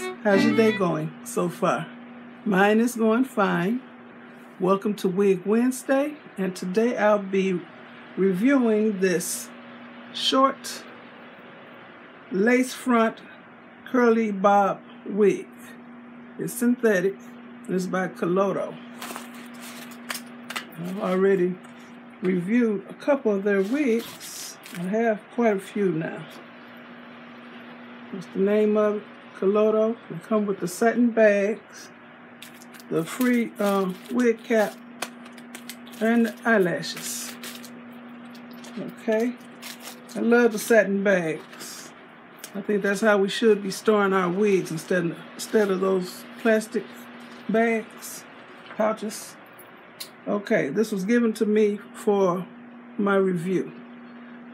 ladies. How's your day going so far? Mine is going fine. Welcome to Wig Wednesday, and today I'll be reviewing this short lace front curly bob wig. It's synthetic. It's by Colodo. I've already reviewed a couple of their wigs. I have quite a few now. What's the name of it? Colodo. They come with the satin bags, the free uh, wig cap, and the eyelashes. Okay. I love the satin bags. I think that's how we should be storing our wigs instead of, instead of those plastic bags, pouches. Okay, this was given to me for my review.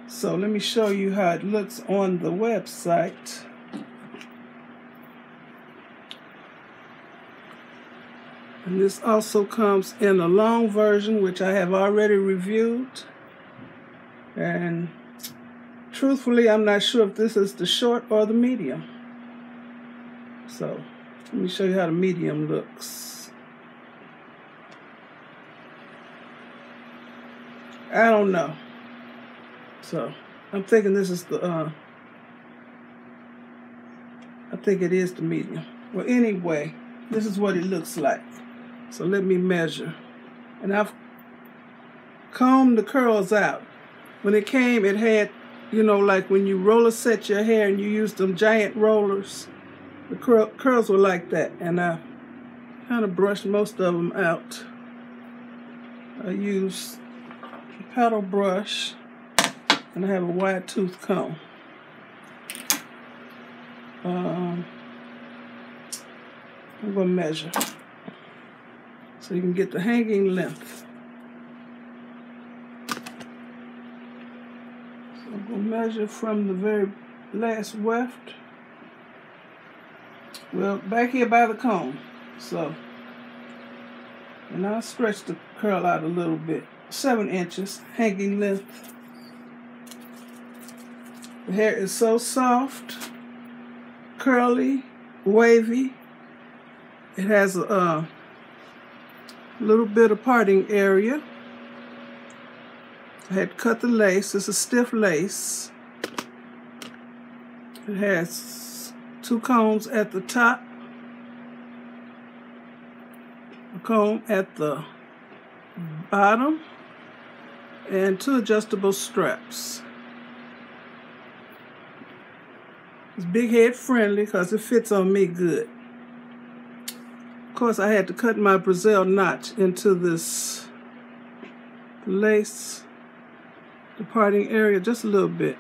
So let me show you how it looks on the website. And this also comes in a long version, which I have already reviewed. And truthfully, I'm not sure if this is the short or the medium. So let me show you how the medium looks. I don't know. So I'm thinking this is the, uh, I think it is the medium. Well, anyway, this is what it looks like. So let me measure. And I've combed the curls out. When it came, it had, you know, like when you roller set your hair and you use them giant rollers, the cur curls were like that. And I kind of brushed most of them out. I use a paddle brush and I have a wide tooth comb. Um, I'm going to measure so you can get the hanging length. So I'm going to measure from the very last weft. Well, back here by the comb. So, and I'll stretch the curl out a little bit. Seven inches hanging length. The hair is so soft, curly, wavy. It has a uh, little bit of parting area. I had cut the lace. It's a stiff lace. It has two combs at the top, a comb at the bottom, and two adjustable straps. It's big head friendly because it fits on me good course, I had to cut my Brazell notch into this lace departing area just a little bit.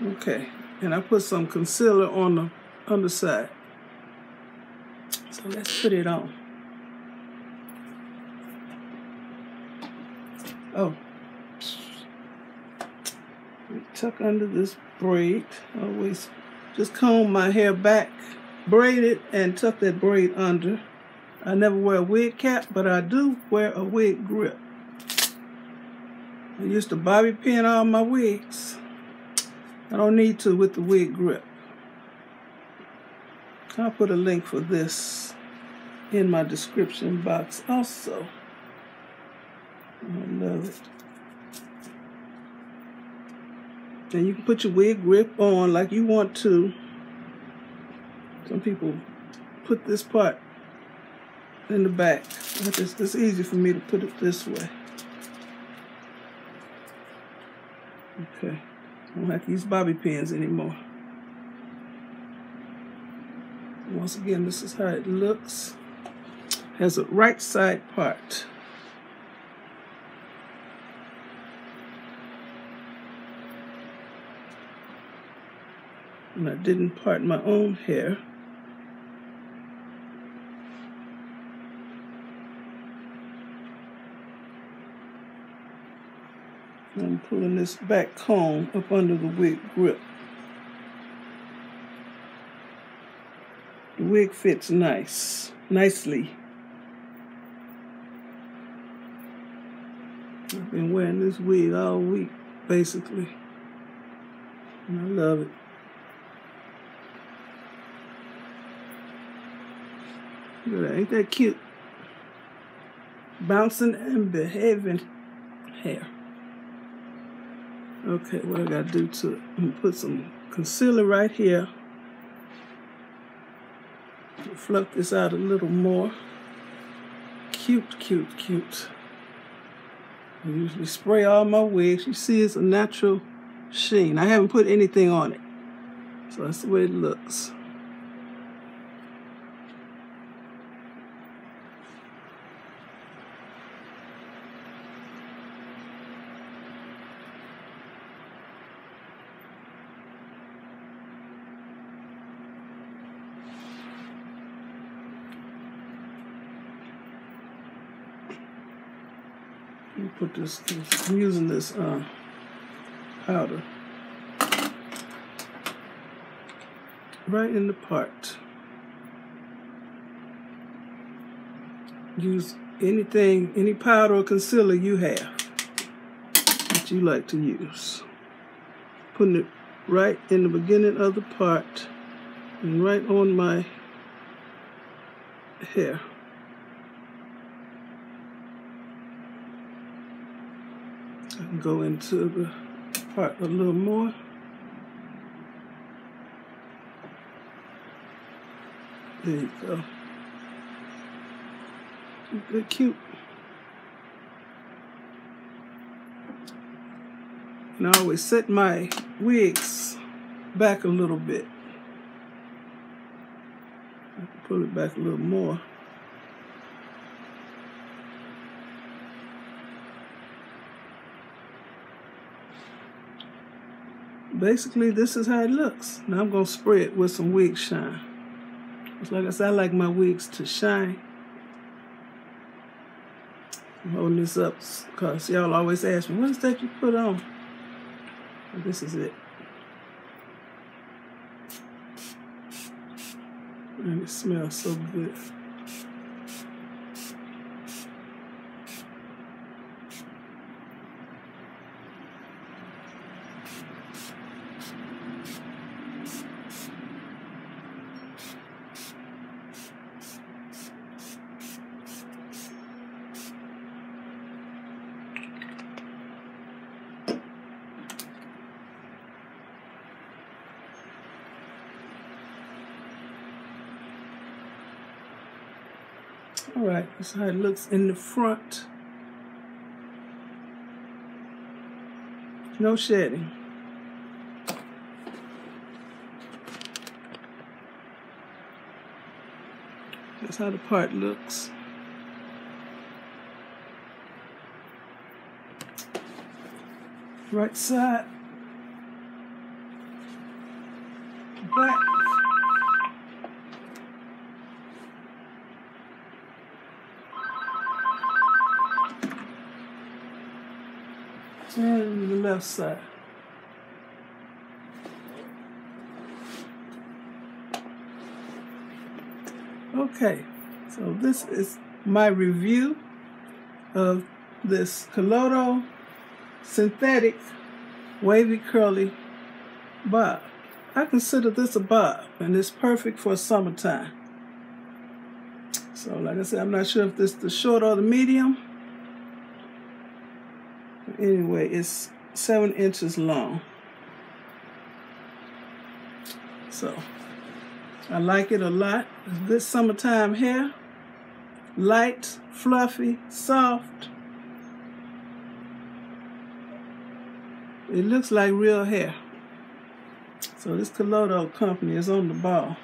Okay, and I put some concealer on the underside. So let's put it on. Oh, tuck under this braid. Always just comb my hair back braid it and tuck that braid under. I never wear a wig cap, but I do wear a wig grip. I used to bobby pin all my wigs. I don't need to with the wig grip. I'll put a link for this in my description box also. I love it. And you can put your wig grip on like you want to. Some people put this part in the back. It's, it's easy for me to put it this way. Okay. I don't have to use bobby pins anymore. Once again, this is how it looks. Has a right side part. And I didn't part my own hair. I'm pulling this back comb up under the wig grip. The wig fits nice, nicely. I've been wearing this wig all week, basically. And I love it. Look, at that! ain't that cute? Bouncing and behaving hair. Okay, what I gotta do to put some concealer right here. Fluff this out a little more. Cute, cute, cute. I usually spray all my wigs. You see it's a natural sheen. I haven't put anything on it. So that's the way it looks. Me put this, I'm using this uh, powder right in the part. Use anything, any powder or concealer you have that you like to use. Putting it right in the beginning of the part and right on my hair. I can go into the part a little more. There you go. They're cute. And I always set my wigs back a little bit. Pull it back a little more. Basically, this is how it looks. Now I'm going to spray it with some wig shine. It's like I said, I like my wigs to shine. I'm holding this up because y'all always ask me, what is that you put on? Well, this is it. And it smells so good. All right, that's how it looks in the front. No shedding. That's how the part looks. Right side. Back. And the left side. Okay, so this is my review of this Colodo synthetic wavy curly bob. I consider this a bob and it's perfect for summertime. So like I said, I'm not sure if this is the short or the medium. Anyway, it's seven inches long. So I like it a lot. Good summertime hair. Light, fluffy, soft. It looks like real hair. So this Colodo company is on the ball.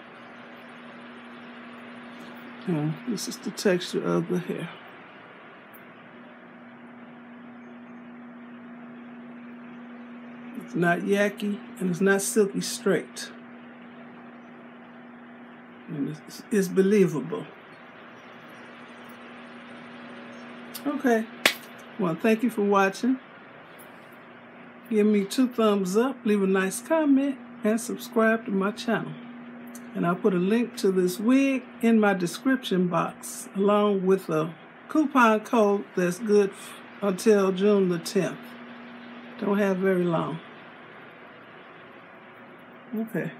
And this is the texture of the hair. It's not yucky and it's not silky straight. And it's, it's believable. Okay. Well, thank you for watching. Give me two thumbs up, leave a nice comment, and subscribe to my channel. And I'll put a link to this wig in my description box, along with a coupon code that's good until June the 10th. Don't have very long. Okay.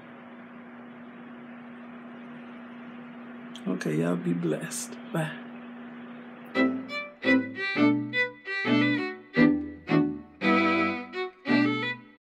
Okay, y'all be blessed. Bye.